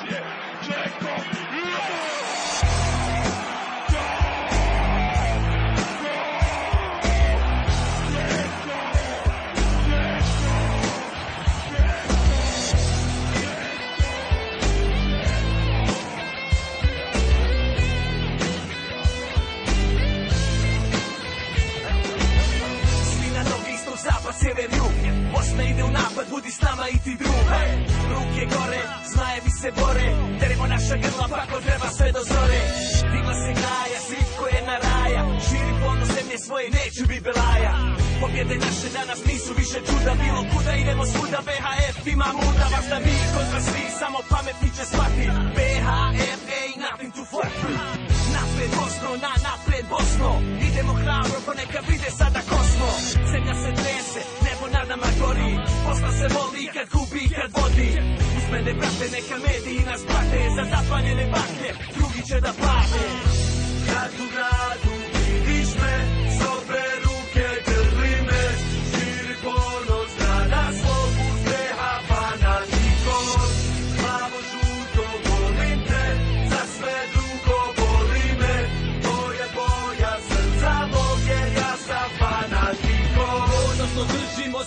Svi jug Bosna ide u napad, budi s nama i ti druga Ruke gore, zmajevi se bore. Terimo naša grla, pa ko treba sve do zore. Digla se graja, svitko je na raja. Širi ponos zemlje svoje, neću bi belaja. Pobjede naše danas nisu više čuda. Bilo kuda idemo svuda, BHF ima muda. Važda mi kontra svi, samo pametni će shvati. BHF, ej, nothing to flat Napred Bosno, na napred Bosno. Idemo hrabro, ko neka vide sada kosmo Zemlja se trese, nebo nad nama gori. Bosna se voli kad gubi, kad vodi. Uz mene, brate, neka mediji nas prate. Za zapaljene baklje, drugi će da plate. Kad u gradu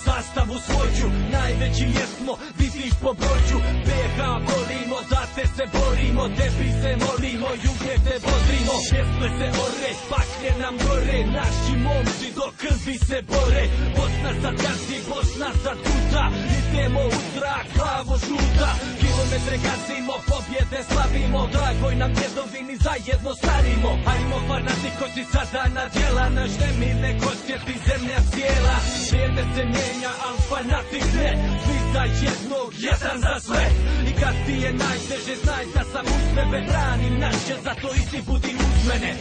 zastavu svoću Najveći jesmo, vidiš po broću BH volimo, za te se borimo. Tebi se molimo, juge te bodrimo Pjesme se ore, paklje nam gore. Naši momci do krvi se bore. Bosna sad gazi, Bosna sad kuca Idemo u zrak, plavo žuta. Kilometre gazimo, pobjede slavimo Dragoj nam djedovini zajedno starimo. Hajmo fanatikoci sada na djela Naš nemir nek osjeti zemlja cijela. Vrijeme se mijenja, al fanatik ne Svi za jednog, jedan za sve. I kad ti je najteže, znaj da sam uz tebe Branim. Naše, zato i ti budi uz mene